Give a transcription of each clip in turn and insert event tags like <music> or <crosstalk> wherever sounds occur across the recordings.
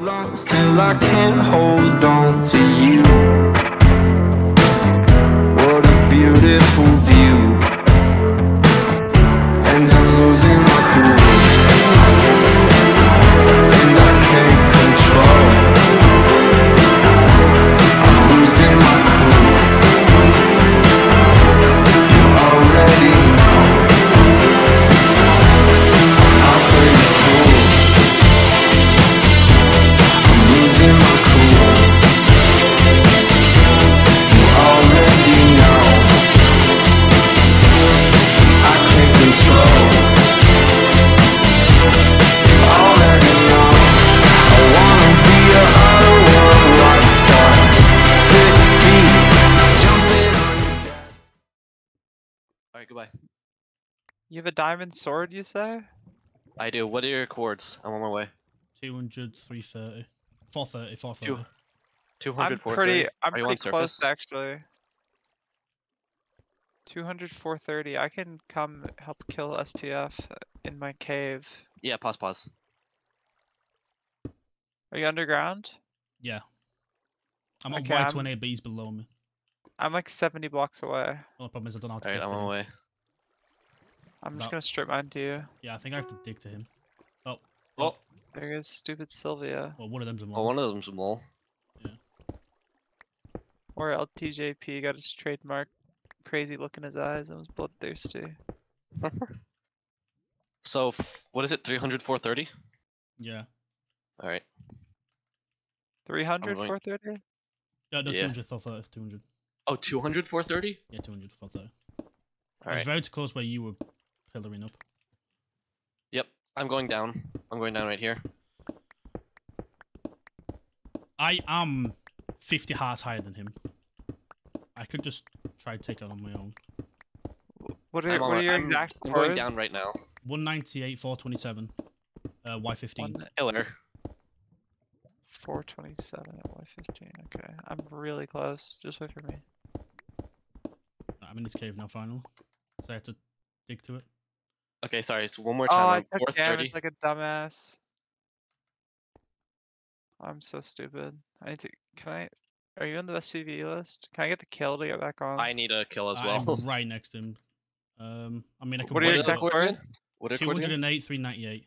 lungs till I can't hold on to you. What a beautiful Alright, goodbye. You have a diamond sword, you say? I do. What are your chords? I'm on my way. 200, 330. 430, 430. 200, I'm pretty. I'm Are you on pretty close surface? actually. 200, 430. I can come help kill SPF in my cave. Yeah, pause, pause. Are you underground? Yeah. I'm on Okay, I'm- Y28, but he's below me. I'm like 70 blocks away. Only problem is I don't know how to Alright, get I'm to on my way. I'm just That- gonna strip mine to you. Yeah, I think I have to dig to him. Oh, Oh, oh. There goes stupid Sylvia. well, one of them's a well, mole. Oh, one of them's a mole. Yeah. Or LTJP got his trademark crazy look in his eyes and was bloodthirsty. <laughs> So, f- what is it? 300, 430? Yeah. Alright. 300, 430? Yeah, no, Yeah. 200, 430, 200. Oh, 200, 430? Yeah, 200, 430. I was Alright. very close where you were pillaring up. Yep, I'm going down. I'm going down right here. I am 50 hearts higher than him. I could just try to take it on my own. What are, I'm, what are your I'm- exact I'm going chords? down right now. 198, 427. Uh, Y15. One- Killer. 427 at Y15. Okay, I'm really close. Just wait for me. I'm in this cave now, final. So I have to dig to it. Okay, sorry. So one more Oh, time. I I'm took 430. damage like a dumbass. I'm so stupid. I need to. Can I? Are you on the best PvE list? Can I get the kill to get back on? I need a kill as well. I'm right next to him. Um, I mean, I can What are your wait exact about chords chords? again? What are 208, 398.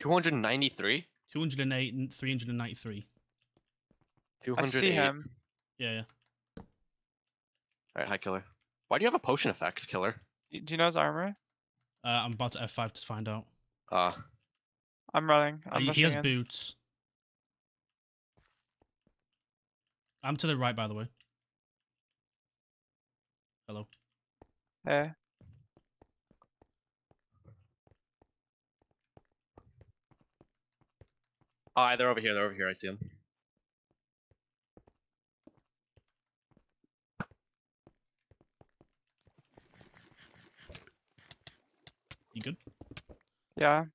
293? 208 and 393. I see him. Yeah, yeah. Alright, hi, killer. Why do you have a potion effect, killer? Do you know his armor? Uh, I'm about to F5 to find out. Uh, I'm running. Uh, I'm he- he has in. boots. I'm to the right, by the way. Hello. Hey. oh, they're over here. They're over here. I see them. You good? Yeah.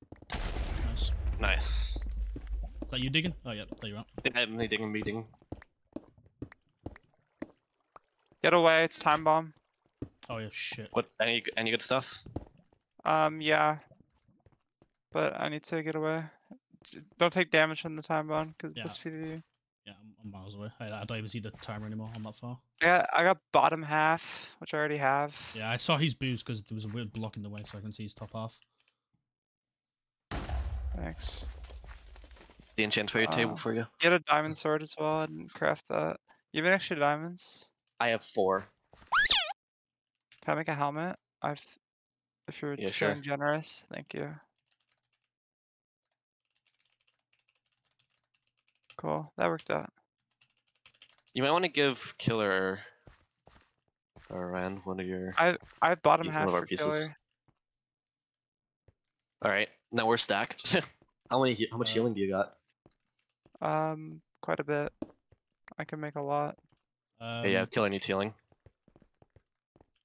Nice. Nice. Is that you digging? Oh, yeah, there you are. I'm digging, me digging. Get away. It's time bomb. Oh, yeah, shit. What? Any any good stuff? Um. Yeah. But I need to get away. Don't take damage from the time bomb because Yeah. best PvE. Yeah, I'm, I'm miles away. I, I don't even see the timer anymore. I'm that far. I got, I got bottom half, which I already have. Yeah, I saw his boots because there was a weird block in the way, so I can see his top half. Thanks. The enchanted table Uh, for you. Get a diamond sword as well. I didn't craft that. You have any extra diamonds? I have four. Can I make a helmet? I've. If you're Yeah, sure. generous, thank you. Cool. That worked out. You might want to give killer or Ran one of your. I I have bottom half of our for pieces. killer. All right, now we're stacked. <laughs> how many? How much Uh, healing do you got? Um, quite a bit. I can make a lot. Um, yeah, yeah, killer needs healing.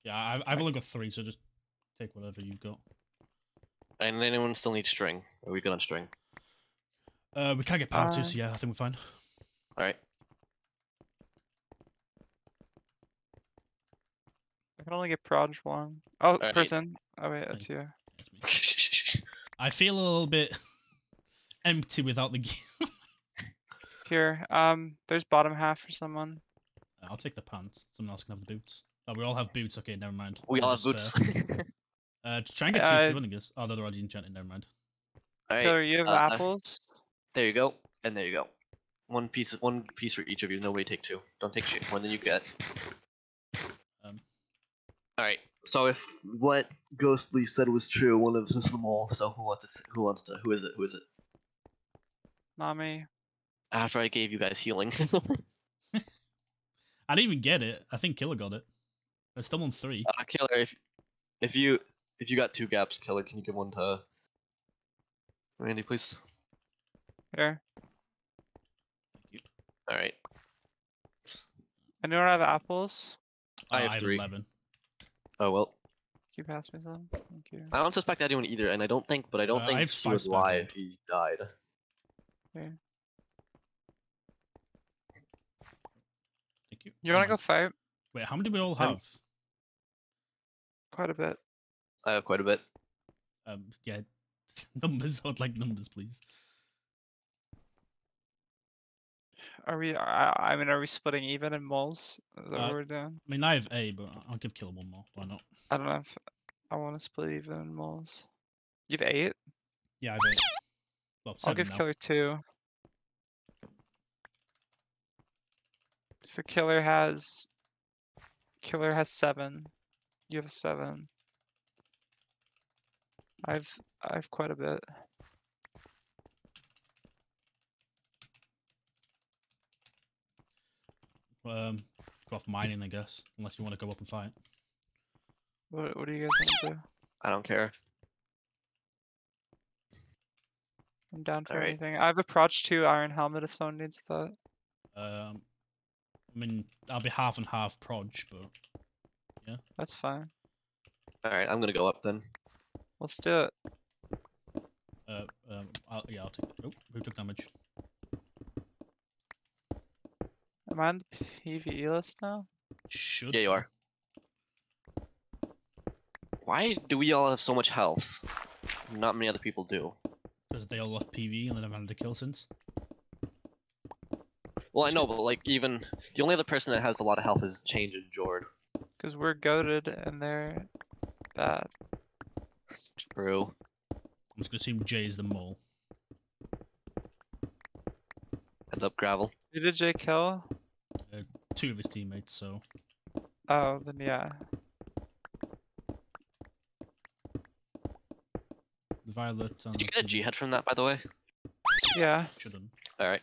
Yeah, I've, I've only got three, so just take whatever you've got. And anyone still needs string? Are we good on string? Uh, we can't get power too, Uh, so yeah, I think we're fine. All right. Can only get proj one. Oh, Alright. person. Oh wait, that's you. That's me. <laughs> I feel a little bit <laughs> empty without the gear. <laughs> Here, um, there's bottom half for someone. Uh, I'll take the pants. Someone else can have the boots. Oh, we all have boots. Okay, never mind. We I'll all have boots. Uh, uh, try and get Uh, two two vinegas. Oh, they're already enchanted. Never mind. All right. Killer, you have uh, uh, apples. There you go, and there you go. One piece, one piece for each of you. Nobody take two. Don't take shit more than you get. All right. So if what Ghostleaf said was true, one of us is the mole. So who wants to? s- Who wants to? Who is it? Who is it? Not me. After I gave you guys healing. <laughs> I didn't even get it. I think Killer got it. There's still on three. uh, Killer, if if you if you got two gaps, Killer, can you give one to Randy, please? Here. All right. Anyone have apples? I Uh, have three. eleven. Oh well. Can you pass me some? Thank you. I don't suspect anyone either, and I don't think, but I don't Uh, think have he five would spare lie gold. if he died. Thank you. You wanna Um, go fight? Wait, how many do we all have? Quite a bit. I have quite a bit. Um, yeah, <laughs> numbers. I would like numbers, please. Are we? I, I mean, are we splitting even in moles? Is that Uh, what we're doing? I mean, I have A, but I'll give Killer one more. Why not? I don't know if I want to split even in moles. You have eight. Yeah, I have A. Well, I'll give now. Killer two. So Killer has. Killer has seven. You have seven. I've I've quite a bit. Um, go off mining, I guess. Unless you want to go up and fight. What what do you guys want to do? I don't care. I'm down for Alright. anything. I have a Proch 2 Iron Helmet if someone needs that. Um, I mean, I'll be half and half proj, but yeah. That's fine. All right, I'm gonna go up then. Let's do it. uh, um, I'll, yeah, I'll take it. Oh, who took damage? Am I on the PvE list now? Should. Yeah, you are. Why do we all have so much health? Not many other people do. Because they all lost PV and then I've had to kill since. Well, I know, but like even the only other person that has a lot of health is Change and Jord. Because we're goaded and they're bad. True. I'm just gonna assume Jay is the mole. Heads up, gravel. Who did Jay kill? Two of his teammates, so Oh, then yeah. Violet. And Did you get a G head from that, by the way? Yeah. Shouldn't. All right.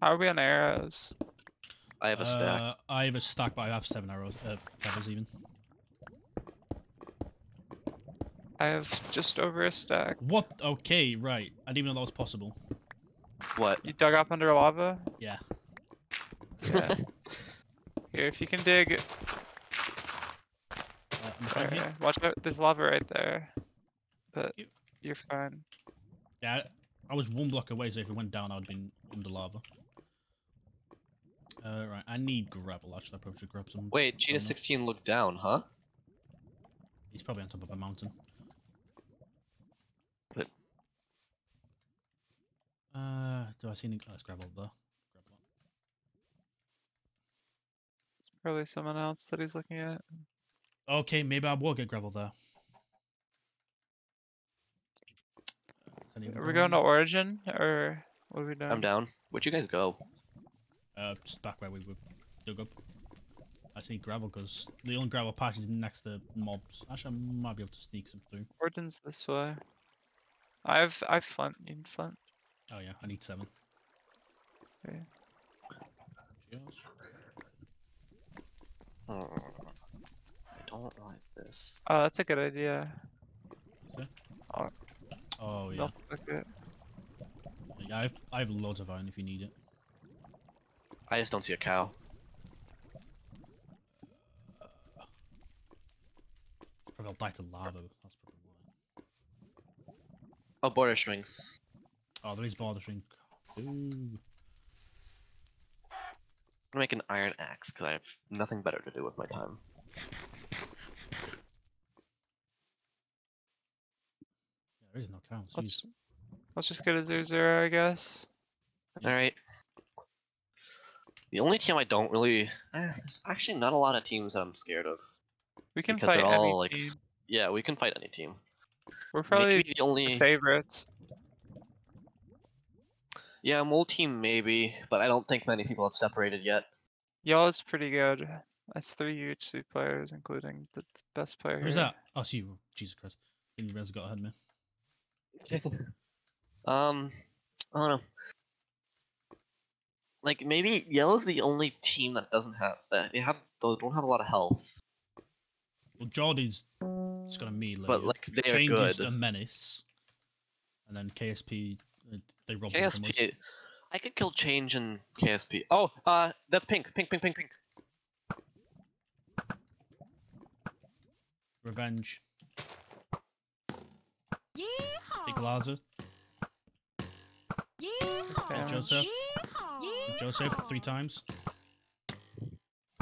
How are we on arrows? I have a stack. Uh, I have a stack, but I have seven arrows. Uh, feathers even. I have just over a stack. What? Okay, right. I didn't even know that was possible. What? You dug up under lava? Yeah. Yeah. <laughs> Here, if you can dig. Uh, I'm right here. watch out. There's lava right there. But you. you're fine. Yeah, I, I was one block away, so if it went down, I'd been under lava. Uh, right, I need gravel. Actually, I probably should grab some. Wait, Cheetah 16 looked down, huh? He's probably on top of a mountain. Uh, do I see any? Oh, it's gravel up there. Grab that. Probably someone else that he's looking at. Okay, maybe I will get gravel there. Is any of Are we going to? Origin or what are we doing? I'm down. Where'd you guys go? Uh, just back where we were dug up. I just need gravel because the only gravel patch is next to mobs. Actually, I might be able to sneak some through. Origins this way. I've I've flint. You need flint. Oh yeah, I need seven. Okay. Cheers. I don't like this. Oh, that's a good idea. Oh oh yeah. Milk bucket. Yeah, I have, I have loads of iron if you need it. I just don't see a cow. Probably I'll die to lava. That's probably why. Oh, border strings. Oh, there is border shrink. Ooh. make an iron axe because I have nothing better to do with my time. There is no counts. Let's, let's just get a zero zero, I guess. Yeah. All right. The only team I don't really, eh, there's actually not a lot of teams that I'm scared of We can because fight they're any like, team. yeah, we can fight any team. We're probably Maybe the only, favorites. Yeah, mole team maybe, but I don't think many people have separated yet. Yellow's pretty good. That's three UHC players, including the best player Who's here. that? Oh, see you. Jesus Christ. Didn't realize got ahead of me. <laughs> um, I don't know. Like maybe yellow's the only team that doesn't have that they have they don't have a lot of health, Well, Geordie's just got a melee. but like they are Change is good. a menace. And then KSP, they robbed him from us. KSP, I could kill change in KSP. Oh, uh, that's pink, pink, pink, pink, pink. Revenge. Yeehaw. Big Yeehaw! Laza. Yeehaw! Joseph. Yeehaw! Joseph three times.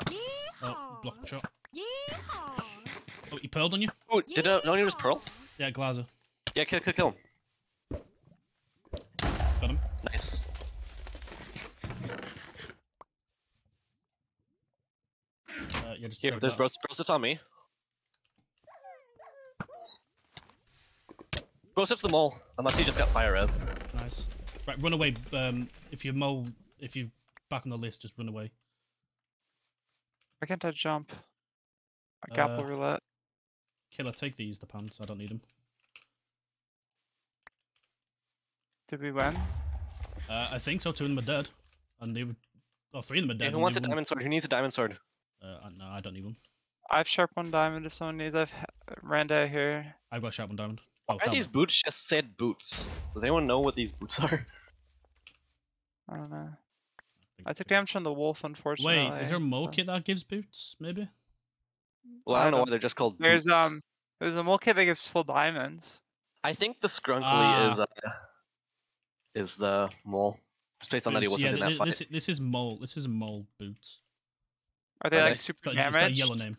Yeehaw. Oh, Yeehaw! block shot. Yeehaw! Oh, he pearled on you? Oh, did uh, no one use pearl? Yeah, Glazer. Yeah, kill, kill, kill him. Got him. Nice. Uh, yeah, just Here, grab there's that. bros, Brosif's on me. Brosif's the mole, unless he just got fire res. Nice. Right, run away. Um, if you're mole, if you're back on the list, just run away. Why can't I jump? A gapple Uh, roulette. Killer, take these, the pants. I don't need them. Did we win? Uh, I think so. Two of them are dead. And the other... Oh, three of them are dead. Yeah, who wants a the other one- diamond sword? Who needs a diamond sword? Uh, no, I don't need one. I have sharp one diamond if someone needs. I've ha- Randa here. I've got sharp one diamond. Oh, Why are these boots just said boots? Does anyone know what these boots are? <laughs> I don't know. think I took damage from the wolf, unfortunately. Wait, is there a mole so- kit that gives boots? Maybe. Well, I I don't know why they're just called There's boots. um, there's a mole kit that gives full diamonds. I think the Skrunkly Ah. is uh, is the mole. Just based on that he wasn't yeah, in that this, fight. this is mole. This is mole boots. Are they Are like they? super It's got, it's got a damaged? yellow name.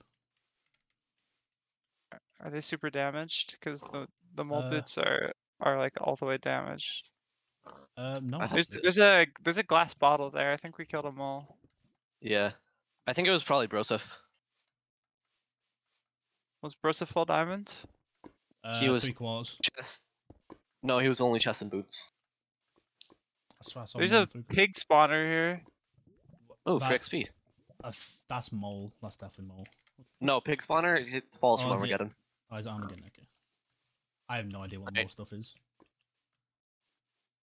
Are they super damaged? Because the the mole Uh, boots are are like all the way damaged. Uh, no. I I think think There's there's a there's a glass bottle there. I think we killed a mole. Yeah, I think it was probably Broseph. Was Brosa full diamond? uh, he was- three quarters. Chest. No, he was only chest and boots. That's what I saw There's mole a three quarters. pig spawner here. Oh, for That- XP. Uh, that's mole. That's definitely mole. No, pig spawner. It falls from Oh, is it? Armageddon. Oh, is Armageddon? Okay. I have no idea what Okay. mole stuff is.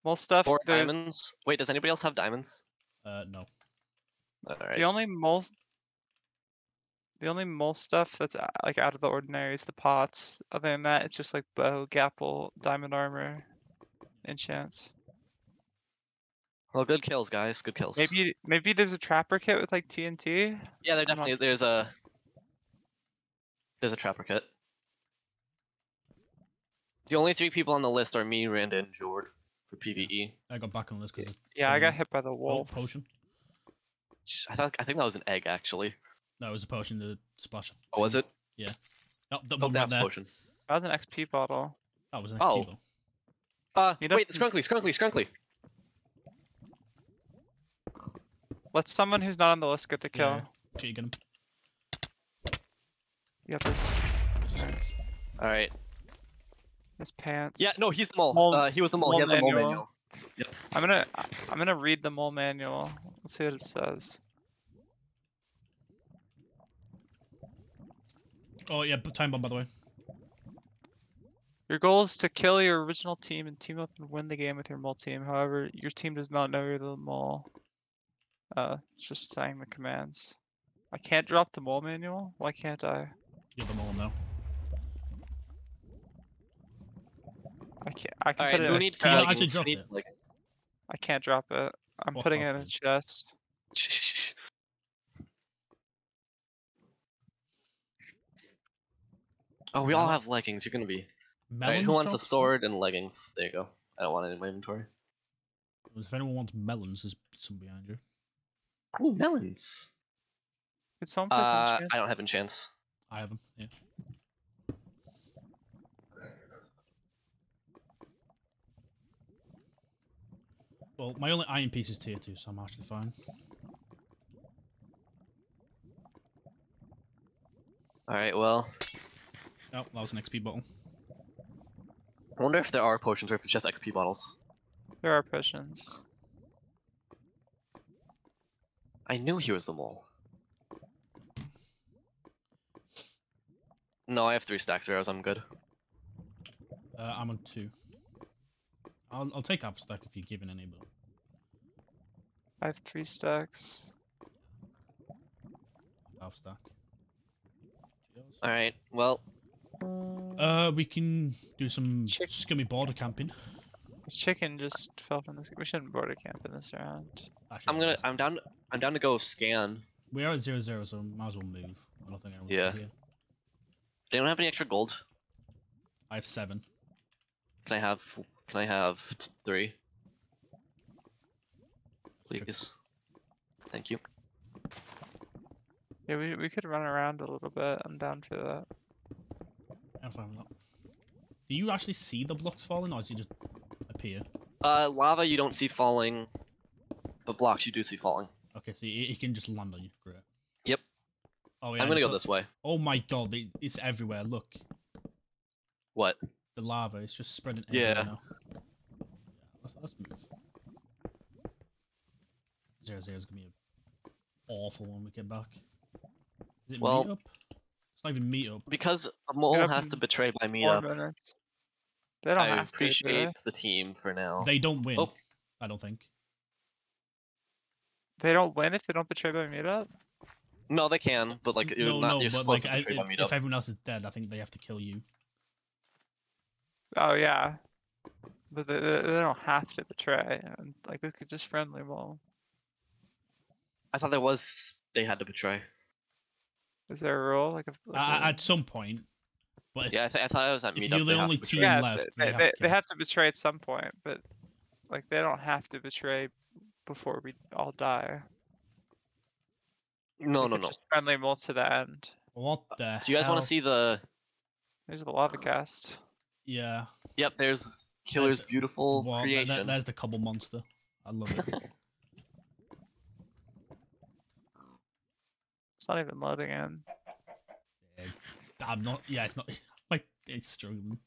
Mole stuff. Four there's diamonds. Wait, does anybody else have diamonds? Uh, no. All right. the only mole. The only mole stuff that's uh, like out of the ordinary is the pots. Other than that, it's just like bow, gapple, diamond armor, enchants. Well, good kills, guys. Good kills. Maybe maybe there's a trapper kit with like TNT. Yeah, there I'm definitely there's a there's a trapper kit. The only three people on the list are me, Randa, and Jord for PVE. I got back on the list because Yeah, I got hit by the oh, wolf. potion. I thought I think that was an egg actually. No, it was a potion. The splash. Oh, was it? Oh, the Oh, one right that's there. potion. That was an XP bottle. That was an Oh. XP though. Uh, You know- wait, the Skrunkly, Skrunkly, Skrunkly. Let someone who's not on the list get the kill. Yeah. Shit, you get him. You got this. Nice. All right. His pants. Yeah, no, he's the mole. Mole- uh, he was the mole. He mole had the mole manual. manual. I'm gonna I- I'm gonna read the mole manual. Let's see what it says. Oh yeah, time bomb by the way. Your goal is to kill your original team and team up and win the game with your mole team. However, your team does not know you're the mole. Uh, it's just saying the commands. I can't drop the mole manual. Why can't I? You're the mole now. I can't. I can All put right, it who in a needs Can you chest. not actually drop it? leggings? I can't drop it. I'm What putting it in a chest. <laughs> Oh, we all have leggings. You're gonna be. All right, who wants a sword and leggings? There you go. I don't want it in my inventory. If anyone wants melons, there's some behind you. Ooh, melons. Could someone play Uh. I don't have enchants. I have them. Yeah. Well, my only iron piece is tier two, so I'm actually fine. All right. Well, Oh, that was an XP bottle. I wonder if there are potions or if it's just XP bottles. There are potions. I knew he was the mole. No, I have three stacks of arrows. I'm good. Uh, I'm on two. I'll I'll take half a stack if you're giving any, but I have three stacks. half stack. All right. Well, Uh, we can do some Chick- scummy border camping. This chicken just fell from this. We shouldn't border camp in this round. Actually, I'm gonna. I'm down. I'm down to go scan. We are at zero zero, so might as well move. I don't think anyone's Yeah. here. Anyone have any extra gold? I have seven. Can I have? Can I have t- three? Check. Please. Thank you. Yeah, we we could run around a little bit. I'm down for that. I'm fine with that. Do you actually see the blocks falling, or does it just appear? Uh, lava you don't see falling, but blocks you do see falling. Okay, so he it can just land on you. Great. Yep. Oh yeah. I'm gonna go saw- this way. Oh my god, it, it's everywhere. Look, What? the lava. is just spreading Yeah. everywhere now. Yeah, let's, let's move. Zero zero is gonna be an awful when we get back. Is it Well- meetup? It's not even meetup. Because a mole Meetup has to betray by Four meetup. minutes. They don't I have to. do appreciate they? the team for now. They don't win. Oh. I don't think. They don't win if they don't betray by meetup. No, they can, but like you're no, not. no, you're but supposed like to I, betray by if, meetup. if everyone else is dead, I think they have to kill you. Oh yeah, but they, they they don't have to betray. And like this could just friendly mole. I thought there was. They had to betray. Is there a rule like if? Like Uh, at some point. But if, Yeah, I, th- I thought it was at if meetup. you're the they only team betray. yeah, left, th- they they, have they, they have to betray at some point, but like they don't have to betray before we all die. No, We no, no. Just friendly mole to the end. what uh, the Do you guys want to see the? There's the lava cast. Yeah. Yep, there's Killer's the- beautiful Well, th- creation. th- there's the cobble monster. I love it. <laughs> It's not even loading in. Yeah, I'm not. Yeah, it's not. <laughs> Like it's struggling.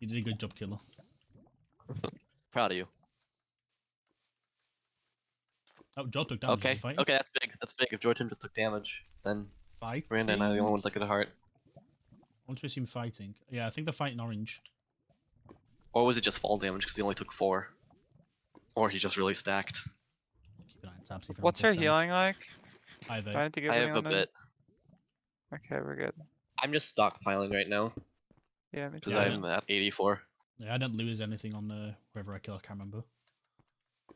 You did a good job, killer. <laughs> Proud of you. Oh, Joe took damage. Okay, Fight. okay, that's big. That's big. If Jordan just took damage, then Fight. Miranda and I are the only ones that get a heart. Once we see him fighting, yeah, I think they're fighting orange. Or was it just fall damage because he only took four? Or he's just really stacked. Keep an eye on tabs. see if anyone What's her takes damage. healing like? Either. Do I need to give I have a anyone bit. Okay, we're good. I'm just stockpiling right now Yeah, me because. Yeah, I I'm at 84. Yeah, I didn't lose anything on the whoever I killed. I can't remember.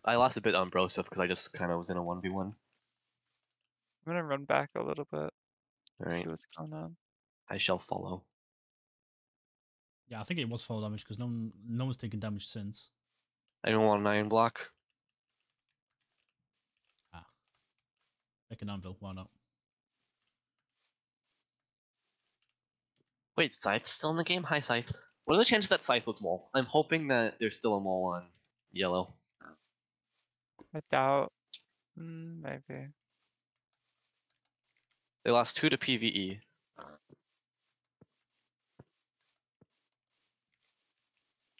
I lost a bit on Broseph because I just kind of was in a 1v1. I'm gonna run back a little bit. Alright, See what's going on. I shall follow. Yeah, I think it was fall damage because no one, no one's taken damage since. I don't want an iron block. Ah. Make an anvil. Why not? Wait, Scythe's still in the game? Hi, Scythe. What are the chances that Scythe was mole? I'm hoping that there's still a mole on yellow. <laughs> I doubt. Mm, maybe. They lost two to PVE.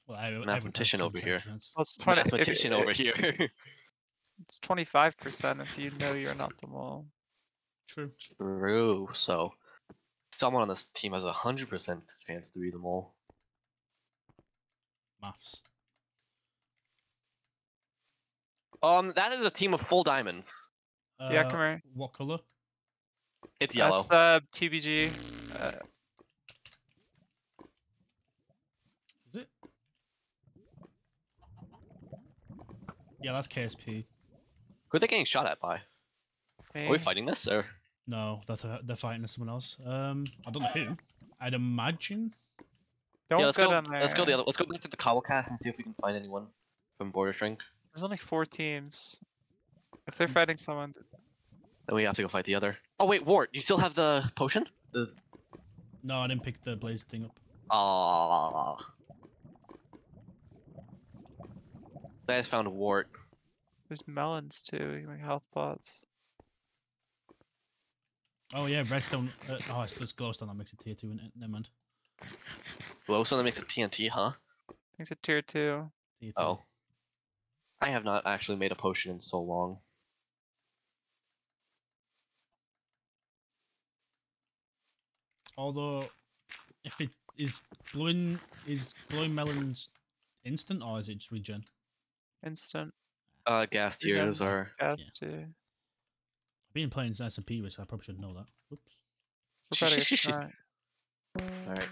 Well, I, I would have Mathematician over here. chance. Well, it's <laughs> twenty. Mathematician if- over here. <laughs> It's twenty-five percent if you know you're not the mole. True. True. So, someone on this team has a hundred percent chance to be the mole. Maths. Um, that is a team of full diamonds. yeah, Uh, come here. What color? It's yellow. That's the TBG. Uh, Is it? Yeah, that's KSP. Who are they getting shot at by? Are we fighting this or? No, they're, th- they're fighting someone else. Um, I don't know who. I'd imagine. Don't yeah, let's go, go. down there. Let's go the other. Let's go back to the Cowlcast and see if we can find anyone from Border Shrink. There's only four teams. If they're fighting someone, Then we have to go fight the other. Oh wait, Wart, you still have the potion? The No, I didn't pick the blaze thing up. ah. I just found a wart. there's melons too. You can make health pots. Oh yeah, redstone. Uh, oh, it's, it's glowstone that makes it tier two. In it. Never mind. Glowstone that makes it TNT, huh? Makes a tier two. Tier two. Oh. I have not actually made a potion in so long. Although, if it is glowing, is glowing melons instant or is it just regen? Instant. Uh, gas tiers Regens, are. gas yeah. tier. I've been playing SMP, so I probably should know that. Whoops. We're better get <laughs> tonight. Alright.